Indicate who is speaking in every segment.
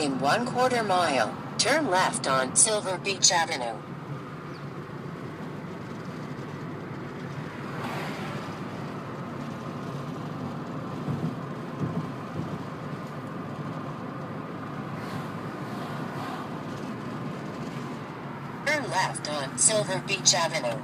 Speaker 1: In one quarter mile, turn left on Silver Beach Avenue. Turn left on Silver Beach Avenue.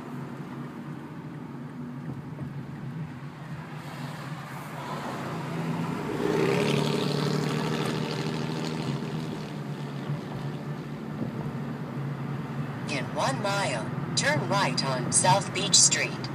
Speaker 1: In one mile, turn right on South Beach Street.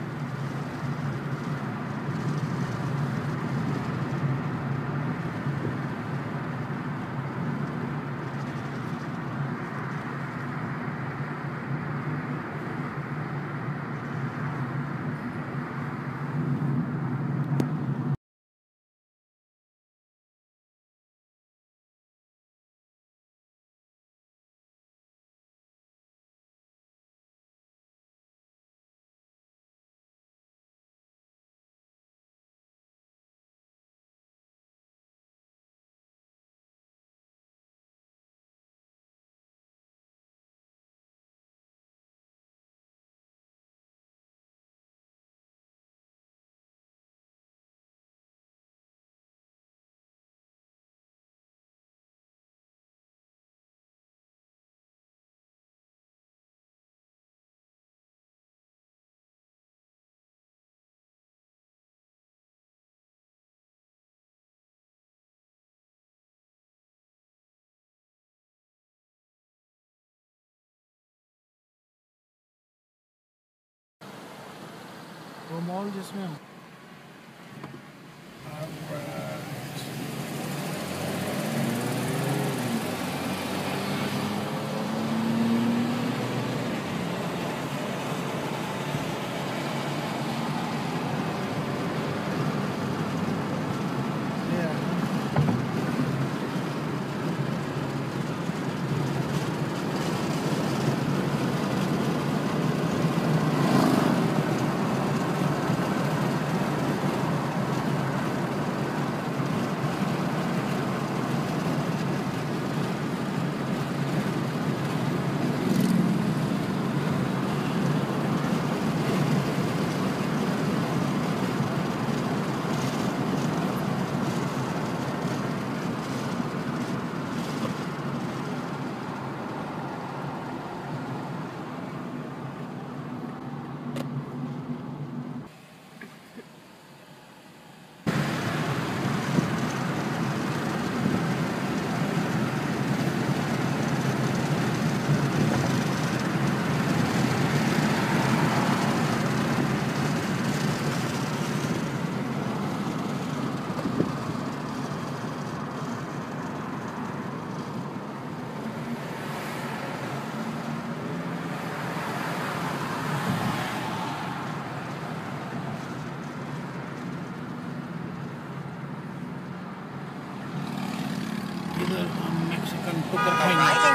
Speaker 2: वो mall जिसमें हम
Speaker 1: the
Speaker 2: Mexican
Speaker 1: cooker.